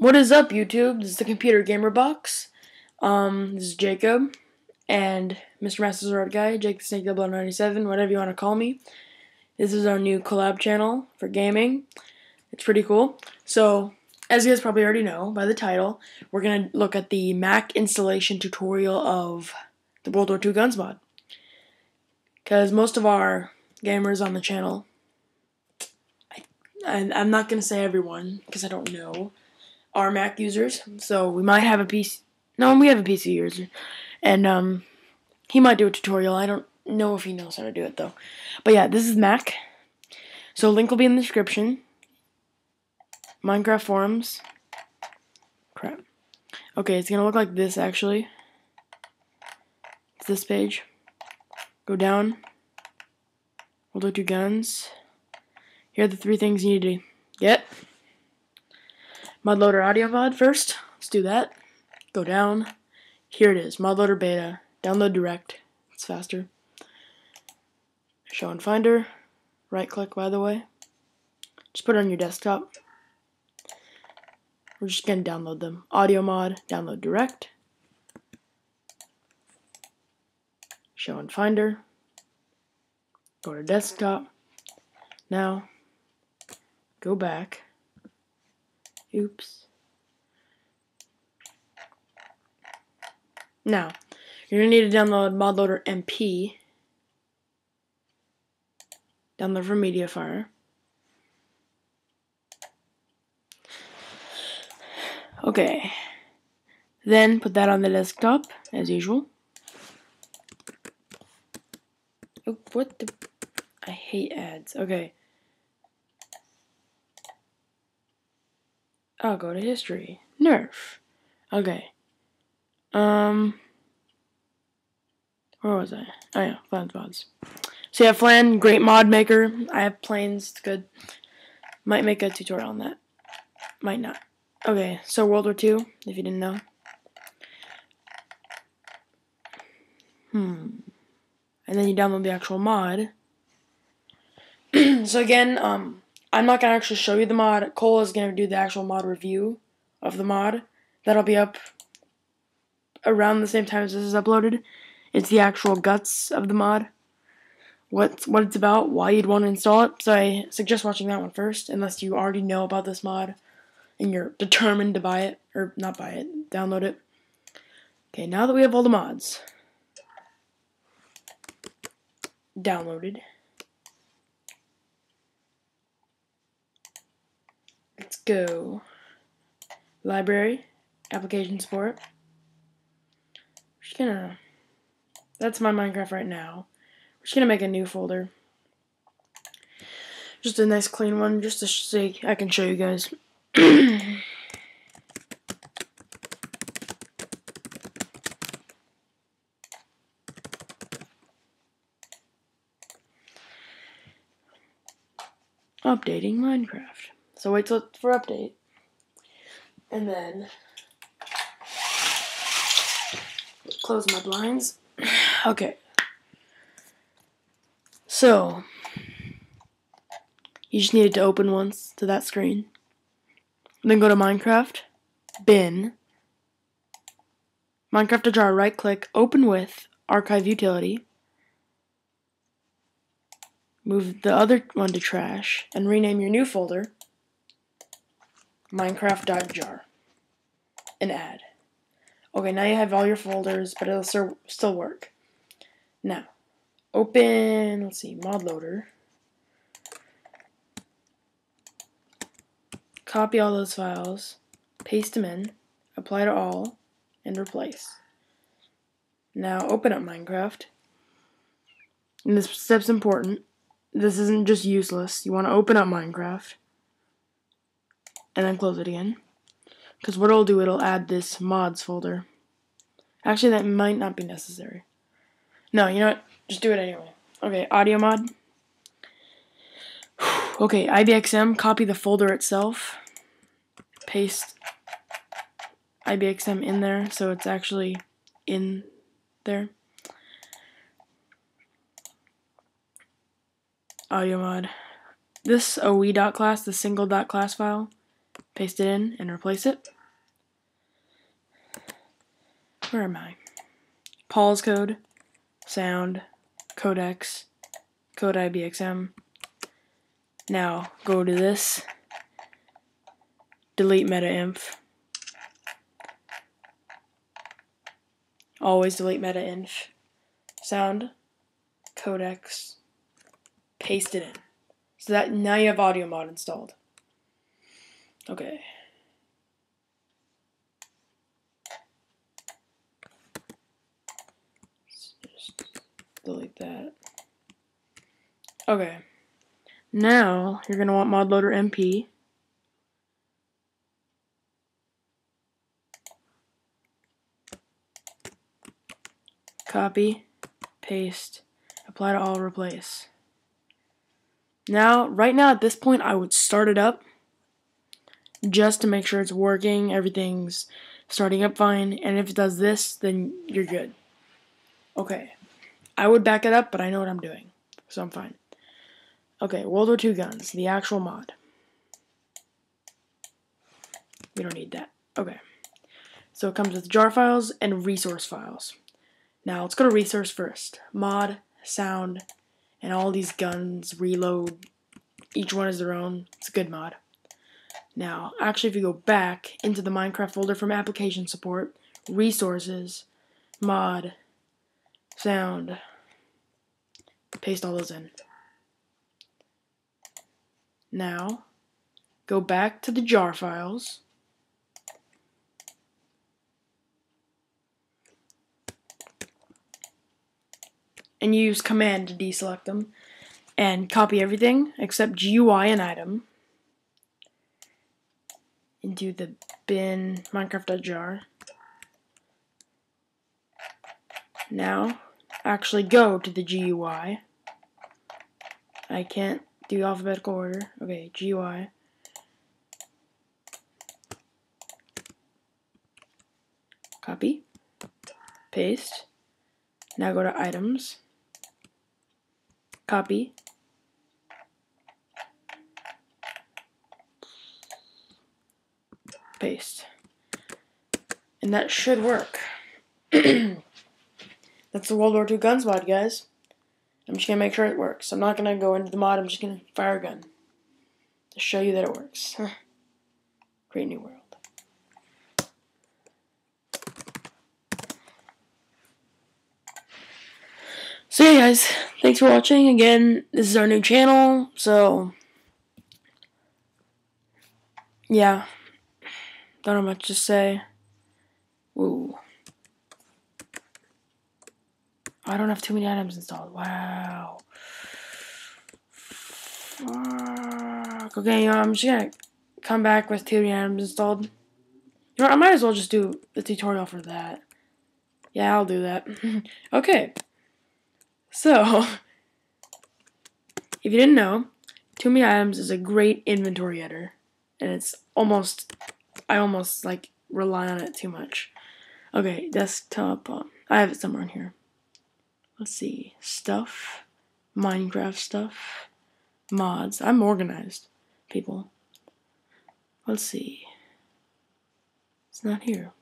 What is up, YouTube? This is the Computer Gamer Box. Um, this is Jacob and Mr. Masters Art Guy, Jake the Snake 97, whatever you want to call me. This is our new collab channel for gaming. It's pretty cool. So, as you guys probably already know by the title, we're going to look at the Mac installation tutorial of the World War II Guns mod. Because most of our gamers on the channel, I, I'm not going to say everyone, because I don't know, are Mac users. So we might have a PC. No, we have a PC user, and um, he might do a tutorial. I don't know if he knows how to do it though. But yeah, this is Mac. So link will be in the description. Minecraft forums. Crap. Okay, it's gonna look like this actually. It's this page. Go down. We'll do two guns. Here are the three things you need to get. Modloader audio mod first. Let's do that. Go down. Here it is. Modloader beta. Download direct. It's faster. Show in Finder. Right click, by the way. Just put it on your desktop. We're just going to download them. Audio mod. Download direct. Show in Finder. Go to desktop. Now, go back. Oops. Now, you're going to need to download ModLoader MP. Download from MediaFire. Okay. Then put that on the desktop, as usual. Oh, what the... I hate ads. Okay. I'll go to history. Nerf. Okay. Um. Where was I? Oh yeah, Flans mods. So yeah, Flan, great mod maker. I have planes. It's good. Might make a tutorial on that. Might not. Okay, so World War II, if you didn't know. Hmm. And then you download the actual mod. so again, um, I'm not going to actually show you the mod. Cole is going to do the actual mod review of the mod. That'll be up around the same time as this is uploaded. It's the actual guts of the mod. What's, what it's about, why you'd want to install it. So I suggest watching that one first, unless you already know about this mod and you're determined to buy it, or not buy it, download it. Okay, now that we have all the mods downloaded, Let's go. Library, application support. just gonna, that's my Minecraft right now. We're just gonna make a new folder. Just a nice clean one, just to see, I can show you guys. Updating Minecraft. So wait till for update. And then close my blinds. Okay. So you just need it to open once to that screen. then go to Minecraft, bin, Minecraft jar, right click, open with, archive utility. Move the other one to trash and rename your new folder Minecraft.jar and add. Okay, now you have all your folders, but it'll still work. Now, open, let's see, mod loader. Copy all those files, paste them in, apply to all, and replace. Now open up Minecraft. And this step's important. This isn't just useless. You want to open up Minecraft and then close it again. Because what it'll do, it'll add this mods folder. Actually, that might not be necessary. No, you know what? Just do it anyway. Okay, audio mod. okay, IBXM, copy the folder itself. Paste IBXM in there so it's actually in there. Audio mod. This OE.class, the single.class file, paste it in, and replace it. Where am I? Paul's code, sound, codecs, codec IBXM. Now go to this, delete meta-inf. Always delete meta-inf. Sound, codecs, paste it in. So that now you have audio mod installed. Okay. Just delete that. Okay. Now you're gonna want modloader MP. Copy, paste, apply to all, replace. Now, right now at this point, I would start it up just to make sure it's working, everything's starting up fine, and if it does this, then you're good. Okay, I would back it up, but I know what I'm doing, so I'm fine. Okay, World War II guns, the actual mod. We don't need that. Okay. So it comes with jar files and resource files. Now let's go to resource first. Mod, sound, and all these guns, reload. Each one is their own. It's a good mod. Now, actually, if you go back into the Minecraft folder from application support, resources, mod, sound, paste all those in. Now, go back to the jar files. And use command to deselect them. And copy everything except GUI and item into the bin minecraft.jar. Now, actually go to the GUI. I can't do alphabetical order. Okay, GUI. Copy. Paste. Now go to items. Copy. Paste. And that should work. That's the World War II guns mod, guys. I'm just going to make sure it works. I'm not going to go into the mod. I'm just going to fire a gun to show you that it works. Great new world. So yeah, guys, thanks for watching. Again, this is our new channel, so yeah, don't know much to say. Ooh. I don't have too many items installed. Wow. Fuck. Okay, you know, I'm just gonna come back with too many items installed. You know, I might as well just do the tutorial for that. Yeah, I'll do that. okay. So, if you didn't know, Too Many Items is a great inventory editor. And it's almost, I almost like rely on it too much. Okay, desktop, um, I have it somewhere in here let's see, stuff, Minecraft stuff, mods. I'm organized, people. Let's see. It's not here.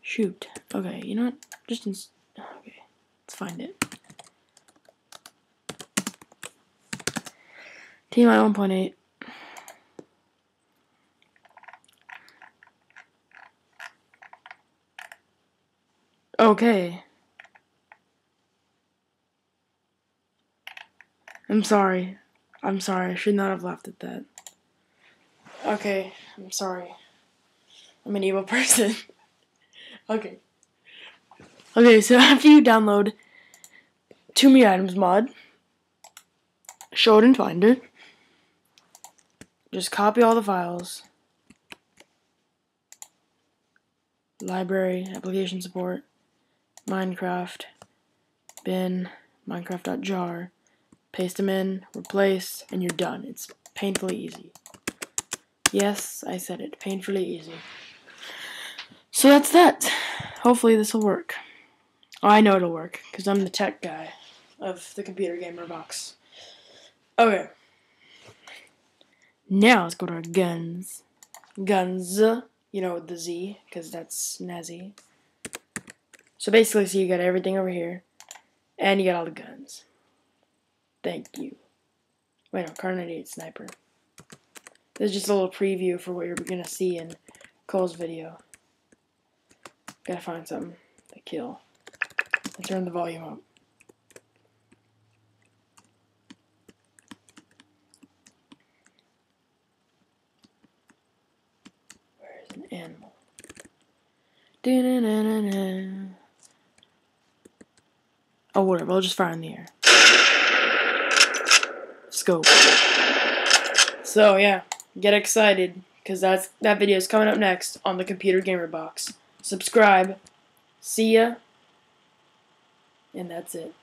Shoot. Okay, you know what? Just in okay. Let's find it. TMI 1.8. Okay. I'm sorry. I'm sorry. I should not have laughed at that. Okay, I'm sorry. I'm an evil person. okay. Okay, so after you download Too Many Items mod, show it in Finder, just copy all the files, library, application support, Minecraft, bin, minecraft.jar, paste them in, replace, and you're done. It's painfully easy. Yes, I said it. Painfully easy. So that's that. Hopefully this will work. Oh, I know it'll work, because I'm the tech guy of the Computer Gamer Box. Okay. Now let's go to our guns. Guns, you know, the Z, because that's Nazi. So basically, see, you got everything over here, and you got all the guns. Thank you. Wait, no, 98 Sniper. This is just a little preview for what you're going to see in Cole's video. Gotta find something to kill. And turn the volume up. Where's an animal? Oh, whatever. I'll just fire in the air. Scope. So, yeah. Get excited. Because that's that video is coming up next on the Computer Gamer Box. Subscribe. See ya. And that's it.